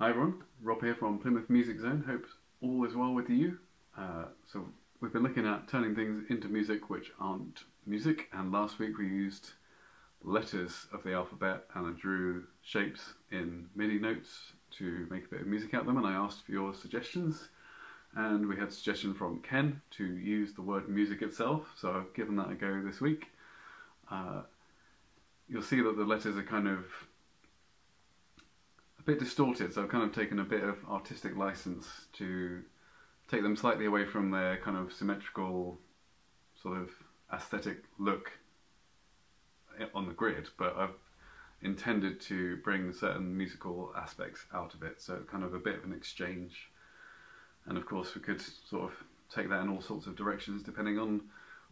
Hi everyone, Rob here from Plymouth Music Zone. Hope all is well with you. Uh, so we've been looking at turning things into music which aren't music, and last week we used letters of the alphabet and I drew shapes in MIDI notes to make a bit of music out of them, and I asked for your suggestions. And we had a suggestion from Ken to use the word music itself, so I've given that a go this week. Uh, you'll see that the letters are kind of bit distorted, so I've kind of taken a bit of artistic license to take them slightly away from their kind of symmetrical sort of aesthetic look on the grid, but I've intended to bring certain musical aspects out of it, so kind of a bit of an exchange. And of course, we could sort of take that in all sorts of directions depending on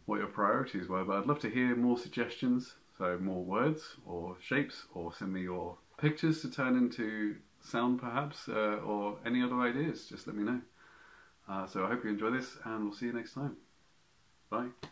what your priorities were. But I'd love to hear more suggestions, so more words or shapes, or send me your pictures to turn into sound perhaps, uh, or any other ideas, just let me know. Uh, so I hope you enjoy this, and we'll see you next time. Bye.